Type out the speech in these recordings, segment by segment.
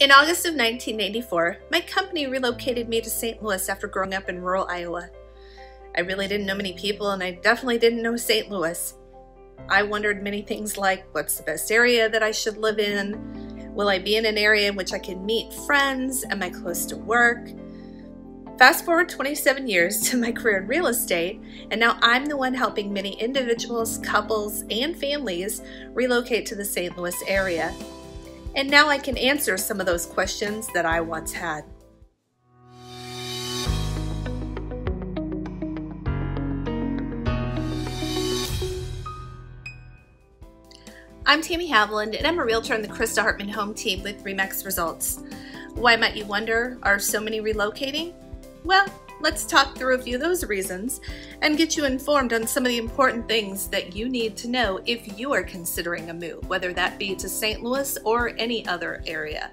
In August of 1984, my company relocated me to St. Louis after growing up in rural Iowa. I really didn't know many people and I definitely didn't know St. Louis. I wondered many things like what's the best area that I should live in? Will I be in an area in which I can meet friends? Am I close to work? Fast forward 27 years to my career in real estate, and now I'm the one helping many individuals, couples, and families relocate to the St. Louis area. And now I can answer some of those questions that I once had. I'm Tammy Haviland, and I'm a realtor on the Krista Hartmann home team with Remax Results. Why might you wonder, are so many relocating? Well, let's talk through a few of those reasons and get you informed on some of the important things that you need to know if you are considering a move, whether that be to St. Louis or any other area.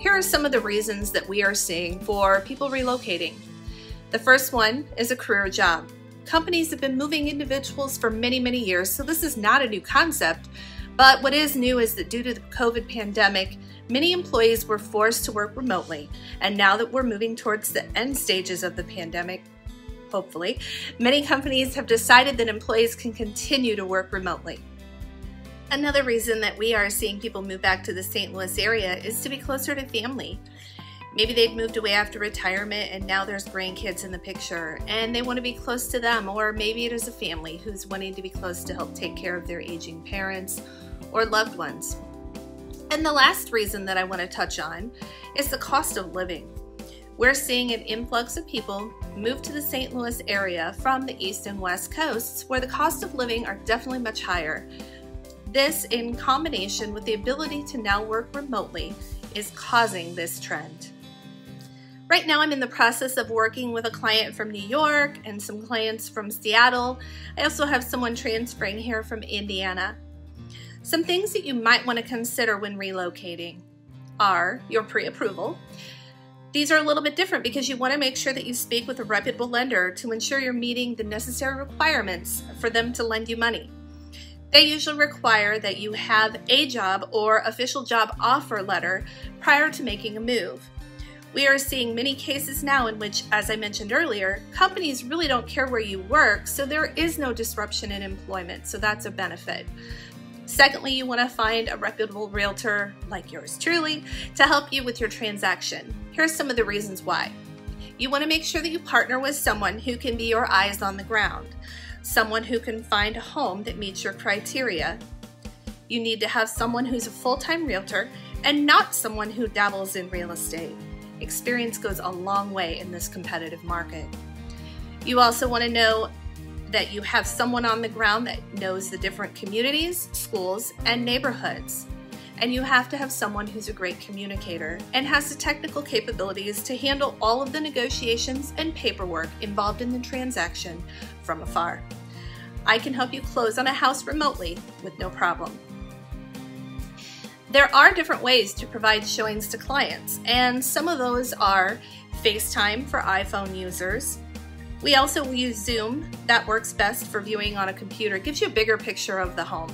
Here are some of the reasons that we are seeing for people relocating. The first one is a career job. Companies have been moving individuals for many, many years, so this is not a new concept. But what is new is that due to the COVID pandemic, many employees were forced to work remotely. And now that we're moving towards the end stages of the pandemic, hopefully, many companies have decided that employees can continue to work remotely. Another reason that we are seeing people move back to the St. Louis area is to be closer to family. Maybe they've moved away after retirement and now there's grandkids in the picture and they want to be close to them, or maybe it is a family who's wanting to be close to help take care of their aging parents or loved ones. And the last reason that I want to touch on is the cost of living. We're seeing an influx of people move to the St. Louis area from the east and west coasts where the cost of living are definitely much higher. This, in combination with the ability to now work remotely, is causing this trend. Right now I'm in the process of working with a client from New York and some clients from Seattle. I also have someone transferring here from Indiana. Some things that you might want to consider when relocating are your pre-approval. These are a little bit different because you want to make sure that you speak with a reputable lender to ensure you're meeting the necessary requirements for them to lend you money. They usually require that you have a job or official job offer letter prior to making a move. We are seeing many cases now in which, as I mentioned earlier, companies really don't care where you work, so there is no disruption in employment, so that's a benefit. Secondly, you want to find a reputable realtor like yours truly to help you with your transaction. Here's some of the reasons why. You want to make sure that you partner with someone who can be your eyes on the ground, someone who can find a home that meets your criteria. You need to have someone who's a full-time realtor and not someone who dabbles in real estate. Experience goes a long way in this competitive market. You also want to know that you have someone on the ground that knows the different communities, schools, and neighborhoods. And you have to have someone who's a great communicator and has the technical capabilities to handle all of the negotiations and paperwork involved in the transaction from afar. I can help you close on a house remotely with no problem. There are different ways to provide showings to clients, and some of those are FaceTime for iPhone users. We also use Zoom. That works best for viewing on a computer. It gives you a bigger picture of the home.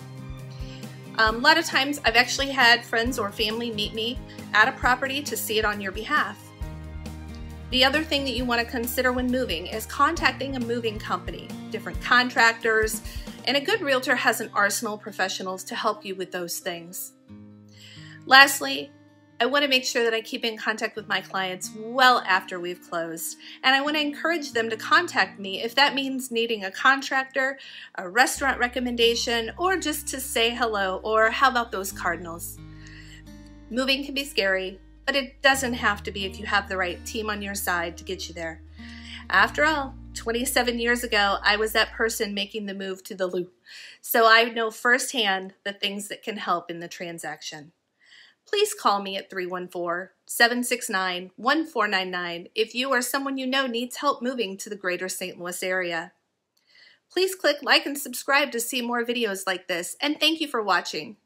Um, a lot of times I've actually had friends or family meet me at a property to see it on your behalf. The other thing that you want to consider when moving is contacting a moving company, different contractors, and a good realtor has an arsenal of professionals to help you with those things. Lastly, I want to make sure that I keep in contact with my clients well after we've closed. And I want to encourage them to contact me if that means needing a contractor, a restaurant recommendation, or just to say hello, or how about those cardinals? Moving can be scary, but it doesn't have to be if you have the right team on your side to get you there. After all, 27 years ago, I was that person making the move to the loop. So I know firsthand the things that can help in the transaction please call me at 314-769-1499 if you or someone you know needs help moving to the greater St. Louis area. Please click like and subscribe to see more videos like this, and thank you for watching.